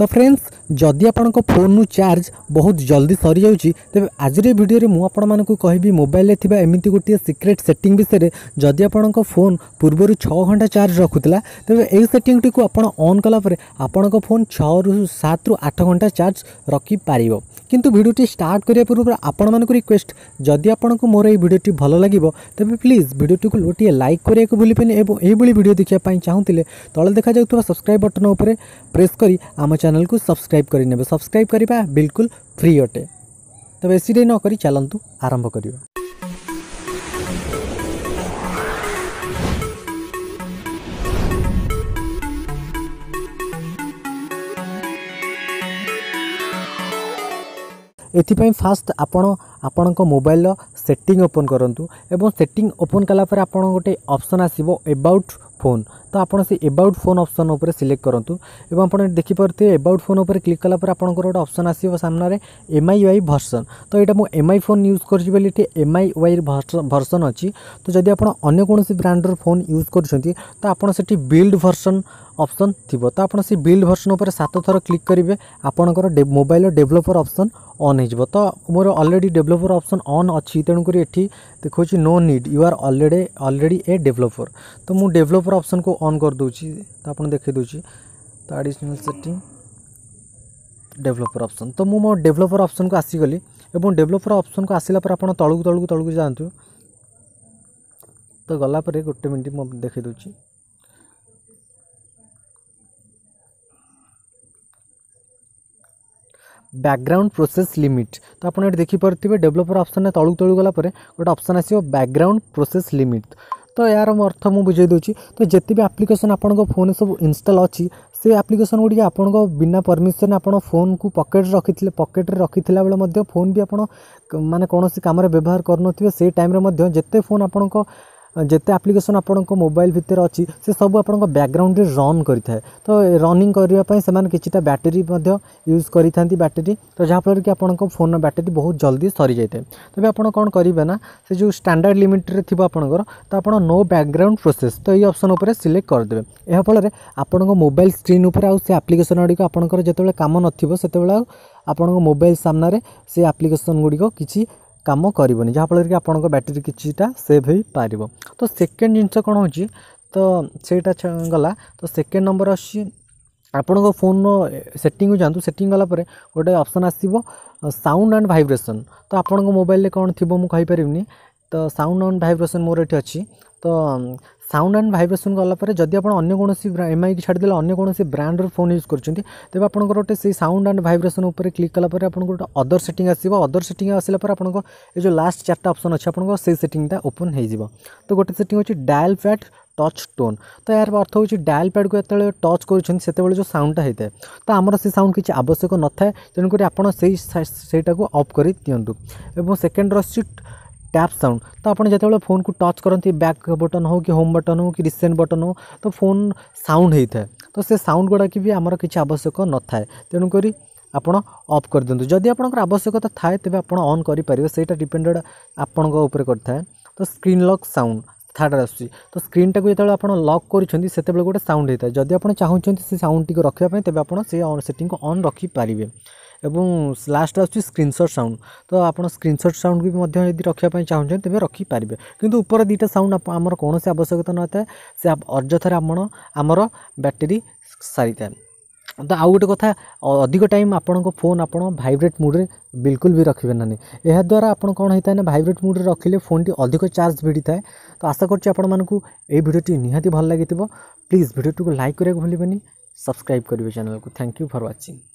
ତ ଫ୍ରେଣ୍ଡସ୍ ଯଦି ଆପଣଙ୍କ ଫୋନ୍ରୁ ଚାର୍ଜ ବହୁତ ଜଲ୍ଦି ସରିଯାଉଛି ତେବେ ଆଜିର ଭିଡ଼ିଓରେ ମୁଁ ଆପଣମାନଙ୍କୁ କହିବି ମୋବାଇଲରେ ଥିବା ଏମିତି ଗୋଟିଏ ସିକ୍ରେଟ୍ ସେଟିଂ ବିଷୟରେ ଯଦି ଆପଣଙ୍କ ଫୋନ୍ ପୂର୍ବରୁ ଛଅ ଘଣ୍ଟା ଚାର୍ଜ ରଖୁଥିଲା ତେବେ ଏହି ସେଟିଂଟିକୁ ଆପଣ ଅନ୍ କଲା ପରେ ଆପଣଙ୍କ ଫୋନ୍ ଛଅରୁ ସାତରୁ ଆଠ ଘଣ୍ଟା ଚାର୍ଜ ରଖିପାରିବ କିନ୍ତୁ ଭିଡ଼ିଓଟି ଷ୍ଟାର୍ଟ କରିବା ପୂର୍ବରୁ ଆପଣମାନଙ୍କୁ ରିକ୍ୱେଷ୍ଟ ଯଦି ଆପଣଙ୍କୁ ମୋର ଏହି ଭିଡ଼ିଓଟି ଭଲ ଲାଗିବ ତେବେ ପ୍ଲିଜ୍ ଭିଡ଼ିଓଟିକୁ ଗୋଟିଏ ଲାଇକ୍ କରିବାକୁ ଭୁଲିବେନି ଏବଂ ଏହିଭଳି ଭିଡ଼ିଓ ଦେଖିବା ପାଇଁ ଚାହୁଁଥିଲେ ତଳେ ଦେଖାଯାଉଥିବା ସବସ୍କ୍ରାଇବ୍ ବଟନ୍ ଉପରେ ପ୍ରେସ୍ କରି ଆମ ଚ୍ୟାନେଲକୁ ସବସ୍କ୍ରାଇବ୍ କରିନେବେ ସବସ୍କ୍ରାଇବ୍ କରିବା ବିଲକୁଲ ଫ୍ରି ଅଟେ ତ ବେଶୀ ଡେରି ନକରି ଚାଲନ୍ତୁ ଆରମ୍ଭ କରିବା ଏଥିପାଇଁ ଫାଷ୍ଟ ଆପଣ ଆପଣଙ୍କ ମୋବାଇଲର ସେଟିଂ ଓପନ୍ କରନ୍ତୁ ଏବଂ ସେଟିଂ ଓପନ୍ କଲା ପରେ ଆପଣ ଗୋଟେ ଅପସନ୍ ଆସିବ ଏବାଉଟ୍ ଫୋନ୍ ତ ଆପଣ ସେ ଏବାଉଟ୍ ଫୋନ୍ ଅପସନ୍ ଉପରେ ସିଲେକ୍ଟ କରନ୍ତୁ ଏବଂ ଆପଣ ଦେଖିପାରୁଥିବେ ଏବାଉଟ୍ ଫୋନ୍ ଉପରେ କ୍ଲିକ୍ କଲା ପରେ ଆପଣଙ୍କର ଗୋଟେ ଅପସନ୍ ଆସିବ ସାମ୍ନାରେ ଏମ୍ ଆଇ ୱାଇ ଭର୍ସନ୍ ତ ଏଇଟା ମୁଁ ଏମ୍ ଆଇ ଫୋନ୍ ୟୁଜ୍ କରୁଛି ବୋଲି ଏଠି ଏମ୍ ଆଇ ୱାଇ ଭର୍ସନ୍ ଅଛି ତ ଯଦି ଆପଣ ଅନ୍ୟ କୌଣସି ବ୍ରାଣ୍ଡର ଫୋନ୍ ୟୁଜ୍ କରୁଛନ୍ତି ତ ଆପଣ ସେଠି ବିଲ୍ଡ ଭର୍ସନ୍ ଅପସନ୍ ଥିବ ତ ଆପଣ ସେ ବିଲ୍ଡ ଭର୍ସନ୍ ଉପରେ ସାତ ଥର କ୍ଲିକ୍ କରିବେ ଆପଣଙ୍କର ମୋବାଇଲର ଡେଭଲପର ଅପସନ୍ ଅନ୍ ହେଇଯିବ ତ ମୋର ଅଲରେଡ଼ି ଡେଭଲପର ଅପସନ୍ ଅନ୍ ଅଛି ତେଣୁକରି ଏଠି ଦେଖାଉଛି no need you are already already a developer ତ ମୁଁ ଡେଭଲପର ଅପସନ୍କୁ ଅନ୍ କରିଦେଉଛି ତ ଆପଣ ଦେଖାଇ ଦେଉଛି ତ ଆଡ଼ିସନାଲ୍ ସେଟିଂ ଡେଭଲପର ଅପସନ୍ ତ ମୁଁ ମୋ ଡେଭଲପର ଅପସନ୍କୁ ଆସିଗଲି ଏବଂ ଡେଭଲପର ଅପସନ୍କୁ ଆସିଲା ପରେ ଆପଣ ତଳକୁ ତଳକୁ ତଳକୁ ଯାଆନ୍ତୁ ତ ଗଲା ପରେ ଗୋଟେ ମିନିଟ୍ ମୁଁ ଦେଖାଇ ଦେଉଛି ବ୍ୟାକଗ୍ରାଉଣ୍ଡ ପ୍ରୋସେସ୍ ଲିମିଟ୍ ତ ଆପଣ ଏଠି ଦେଖିପାରୁଥିବେ ଡେଭଲପର ଅପସନ୍ରେ ତଳକୁ ତଳକୁ ଗଲା ପରେ ଗୋଟେ ଅପସନ୍ ଆସିବ ବ୍ୟାକଗ୍ରାଉଣ୍ଡ ପ୍ରୋସେସ୍ ଲିମିଟ୍ तो यार अर्थ मुझे बुझे दूसरी तो जिते भी आप्लिकेसन आपंप फोन सब इनस्टल अच्छी से आप्लिकेसन गुड़ी आप बिना परमिशन आप फोन को पकेट रखी थे पकेट रखी बेल फोन भी आप मानने कौन कामें व्यवहार करें से टाइम जिते फोन आपंप ଯେତେ ଆପ୍ଲିକେସନ୍ ଆପଣଙ୍କ ମୋବାଇଲ୍ ଭିତରେ ଅଛି ସେ ସବୁ ଆପଣଙ୍କ ବ୍ୟାକ୍ଗ୍ରାଉଣ୍ଡରେ ରନ୍ କରିଥାଏ ତ ରନିଂ କରିବା ପାଇଁ ସେମାନେ କିଛିଟା ବ୍ୟାଟେରୀ ମଧ୍ୟ ୟୁଜ୍ କରିଥାନ୍ତି ବ୍ୟାଟେରୀ ତ ଯାହାଫଳରେ କି ଆପଣଙ୍କ ଫୋନ୍ର ବ୍ୟାଟେରୀ ବହୁତ ଜଲ୍ଦି ସରିଯାଇଥାଏ ତେବେ ଆପଣ କ'ଣ କରିବେ ନା ସେ ଯେଉଁ ଷ୍ଟାଣ୍ଡାର୍ଡ଼ ଲିମିଟ୍ରେ ଥିବ ଆପଣଙ୍କର ତ ଆପଣ ନୋ ବ୍ୟାକ୍ଗ୍ରାଉଣ୍ଡ ପ୍ରୋସେସ୍ ତ ଏଇ ଅପସନ୍ ଉପରେ ସିଲେକ୍ଟ କରିଦେବେ ଏହା ଫଳରେ ଆପଣଙ୍କ ମୋବାଇଲ୍ ସ୍କ୍ରିନ୍ ଉପରେ ଆଉ ସେ ଆପ୍ଲିକେସନ୍ ଗୁଡ଼ିକ ଆପଣଙ୍କର ଯେତେବେଳେ କାମ ନଥିବ ସେତେବେଳେ ଆଉ ଆପଣଙ୍କ ମୋବାଇଲ୍ ସାମ୍ନାରେ ସେ ଆପ୍ଲିକେସନ୍ ଗୁଡ଼ିକ କିଛି କାମ କରିବନି ଯାହାଫଳରେ କି ଆପଣଙ୍କ ବ୍ୟାଟେରୀ କିଛିଟା ସେଭ୍ ହୋଇପାରିବ ତ ସେକେଣ୍ଡ ଜିନିଷ କ'ଣ ହେଉଛି ତ ସେଇଟା ଗଲା ତ ସେକେଣ୍ଡ ନମ୍ବର ଆସୁଛି ଆପଣଙ୍କ ଫୋନ୍ର ସେଟିଂକୁ ଯାଆନ୍ତୁ ସେଟିଂ ଗଲା ପରେ ଗୋଟେ ଅପସନ୍ ଆସିବ ସାଉଣ୍ଡ ଆଣ୍ଡ ଭାଇବ୍ରେସନ୍ ତ ଆପଣଙ୍କ ମୋବାଇଲରେ କ'ଣ ଥିବ ମୁଁ କହିପାରିବିନି ତ ସାଉଣ୍ଡ ଆଣ୍ଡ ଭାଇବ୍ରେସନ୍ ମୋର ଏଠି ଅଛି ତ ସାଉଣ୍ଡ ଆଣ୍ଡ ଭାଇବ୍ରେସନ୍ ଗଲାପରେ ଯଦି ଆପଣ ଅନ୍ୟ କୌଣସି ଏମ୍ଆଇକି ଛାଡ଼ିଦେଲେ ଅନ୍ୟ କୌଣସି ବ୍ରାଣ୍ଡର ଫୋନ୍ ୟୁଜ୍ କରୁଛନ୍ତି ତେବେ ଆପଣଙ୍କର ଗୋଟେ ସେଇ ସାଉଣ୍ଡ ଆଣ୍ଡ ଭାଇବ୍ରେସନ୍ ଉପରେ କ୍ଲିକ୍ କଲା ପରେ ଆପଣଙ୍କୁ ଗୋଟେ ଅଦର ସେଟିଂ ଆସିବ ଅଦର ସେଟିଂ ଆସିଲା ପରେ ଆପଣଙ୍କ ଏ ଯେଉଁ ଲାଷ୍ଟ ଚାରିଟା ଅପସନ୍ ଅଛି ଆପଣଙ୍କ ସେଇ ସେଟିଂଟା ଓପନ୍ ହେଇଯିବ ତ ଗୋଟେ ସେଟିଂ ହେଉଛି ଡାଏଲ୍ ପ୍ୟାଟ୍ ଟଚ୍ ଟୋନ୍ ତ ଏହାର ଅର୍ଥ ହେଉଛି ଡାଏଲ୍ ପ୍ୟାଡ଼୍କୁ ଯେତେବେଳେ ଟଚ୍ କରୁଛନ୍ତି ସେତେବେଳେ ଯେଉଁ ସାଉଣ୍ଡଟା ହେଇଥାଏ ତ ଆମର ସେ ସାଉଣ୍ଡ କିଛି ଆବଶ୍ୟକ ନଥାଏ ତେଣୁକରି ଆପଣ ସେଇ ସେଇଟାକୁ ଅଫ୍ କରି ଦିଅନ୍ତୁ ଏବଂ ସେକେଣ୍ଡ ରସିଟ୍ ଟ୍ୟାପ୍ ସାଉଣ୍ଡ ତ ଆପଣ ଯେତେବେଳେ ଫୋନ୍କୁ ଟଚ୍ କରନ୍ତି ବ୍ୟାକ୍ ବଟନ୍ ହେଉ କି ହୋମ୍ ବଟନ୍ ହେଉ କି ରିସେଣ୍ଟ ବଟନ୍ ହେଉ ତ ଫୋନ୍ ସାଉଣ୍ଡ ହେଇଥାଏ ତ ସେ ସାଉଣ୍ଡ ଗୁଡ଼ାକ ବି ଆମର କିଛି ଆବଶ୍ୟକ ନଥାଏ ତେଣୁକରି ଆପଣ ଅଫ୍ କରିଦିଅନ୍ତୁ ଯଦି ଆପଣଙ୍କର ଆବଶ୍ୟକତା ଥାଏ ତେବେ ଆପଣ ଅନ୍ କରିପାରିବେ ସେଇଟା ଡିପେଣ୍ଡେଡ଼ ଆପଣଙ୍କ ଉପରେ କରିଥାଏ ତ ସ୍କ୍ରିନ୍ ଲକ୍ ସାଉଣ୍ଡ ଥାର୍ଡ଼ ଆସୁଛି ତ ସ୍କ୍ରିନ୍ଟାକୁ ଯେତେବେଳେ ଆପଣ ଲକ୍ କରୁଛନ୍ତି ସେତେବେଳେ ଗୋଟେ ସାଉଣ୍ଡ ହେଇଥାଏ ଯଦି ଆପଣ ଚାହୁଁଛନ୍ତି ସେ ସାଉଣ୍ଡଟିକୁ ରଖିବା ପାଇଁ ତେବେ ଆପଣ ସେ ସେଟିଂକୁ ଅନ୍ ରଖିପାରିବେ लास्ट आक्रीनसट साउंड तो आप स्क्रीनसट साउंड भी रखापी चाहते तेज रखिपारे कि उपर दुटा साउंड आम कौन से आवश्यकता नाथाए से अर्जथर आप आमर बैटेरी सारी था तो आउ गोटे कथा अधिक टाइम आपण फोन आप भाइब्रेट मुड्रे बिल्कुल भी रखे ना नहीं द्वारा आप कौन होता है ना भाइब्रेट मुड्रे रखिले फोन टी अधिक चार्ज भिड़ी था तो आशा कर भिडियोटी निहाती भल लगे प्लीज भिडियो लाइक करा भूल सब्सक्राइब करेंगे चैनल को थैंक यू फर व्वाचिंग